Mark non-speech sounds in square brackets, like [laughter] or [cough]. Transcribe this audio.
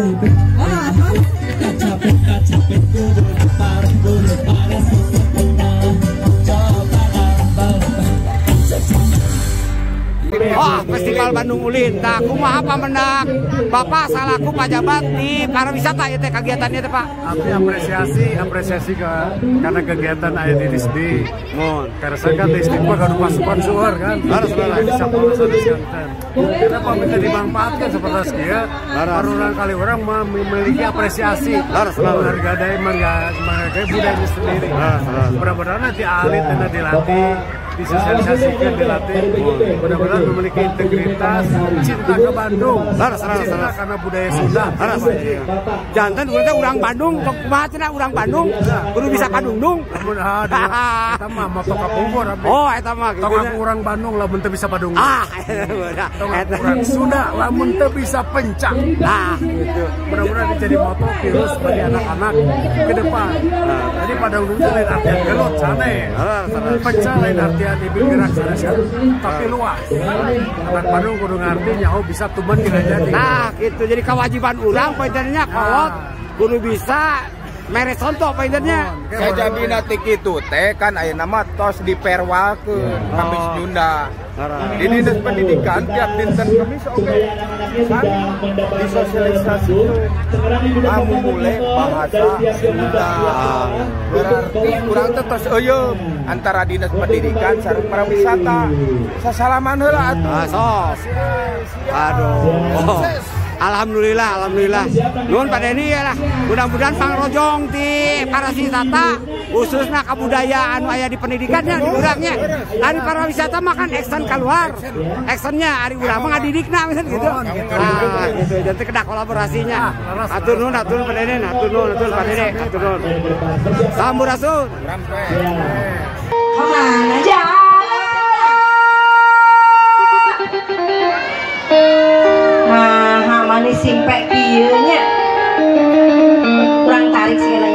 baby Festival Bandung Ulin. Nah, kumaha apa mendak Bapak salaku pajabat di pariwisata ya teh kegiatannya teh Pak. Tapi apresiasi, apresiasi ke karena kegiatan ayat di Disdi. Mohon. Karena saya kan Disdi mah kan pasukan suar kan. Harus, harus. Bisa polos ada jantan. Kenapa bisa dimanfaatkan seperti sekia? Baru orang kali orang memiliki apresiasi. Harus, harus. Menghargai, menghargai budaya sendiri. Harus, harus. Mudah-mudahan nanti alit dan dilatih disosialisasikan dilatih benar-benar memiliki integritas cinta ke Bandung Harus, harus, cinta harus. karena budaya Sunda Harus. Jantan urang teh urang Bandung, kumaha cenah urang Bandung? Kudu bisa kadungdung. Namun ada kita mah moto abi. Oh, eta mah Tong gitu. aku orang Bandung lamun teu bisa padung. Ah. [laughs] Tong orang Sunda lamun teu bisa pencak. Nah, gitu. Mudah-mudahan jadi moto virus bagi anak-anak ke depan. Jadi pada umumnya lain artian gelut sana harus. Pencak lain artian ibu gerak sana kan, tapi luas. Anak Bandung kudu ngerti nyaho bisa tuman kira jadi. Nah, gitu. Jadi kewajiban urang pointernya kolot kudu bisa mere contoh pointernya. Saya jadi nanti gitu teh kan aya nama tos diperwalkeun Kamis Junda. Di dinas pendidikan tiap dinten Kamis oke kan disosialisasikan kamu boleh bahasa Sunda. Berarti kurang teh tos euyeum antara dinas pendidikan sareng pariwisata. Sasalaman heula atuh. Ah. Aduh. Alhamdulillah, alhamdulillah. Nuhun pada ini ya lah. Mudah-mudahan pangrojong di para wisata khususnya kebudayaan aya di pendidikannya di urangnya. Dari para wisata makan action keluar. Actionnya hari urang mah ngadidikna misal gitu. Nah, gitu. Jadi kena kolaborasinya. Atur nuhun, atur pada ini, atur nuhun, atur pada ini, atur nuhun. Sampurasun. ke mana manis simpek pieunya kurang tarik segala